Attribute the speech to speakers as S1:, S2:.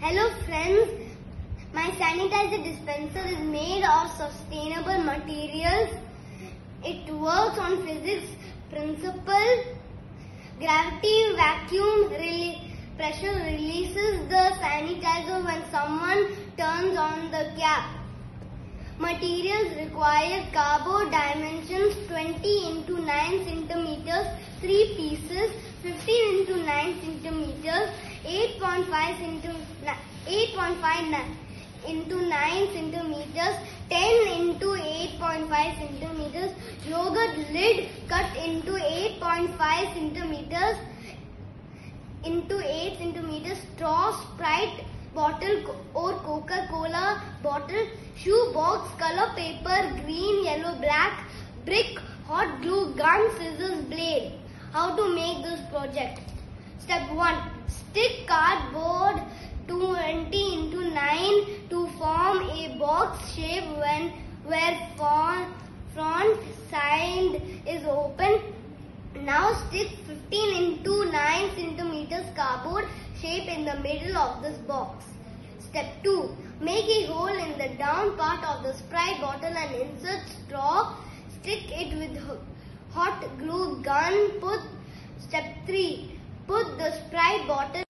S1: Hello friends, my sanitizer dispenser is made of sustainable materials. It works on physics principle. Gravity vacuum pressure releases the sanitizer when someone turns on the cap. Materials require cardboard dimensions 20 into 9 centimeters, 3 pieces, 15 into 9 centimeters, 8.5 centimeters, 8.5 into 9 centimeters, 10 into 8.5 centimeters, yogurt lid cut into 8.5 centimeters, into 8 centimeters, straw, Sprite bottle or Coca-Cola bottle, shoe box, color paper, green, yellow, black, brick, hot glue, gun, scissors, blade. How to make this project? Step 1. Stick cardboard 20 into 9 to form a box shape when where front, front side is open. Now stick 15 into 9 centimeters cardboard shape in the middle of this box. Step 2. Make a hole in the down part of the Sprite bottle and insert straw. Stick it with hot glue gun. Put Step 3. Put the Sprite bottle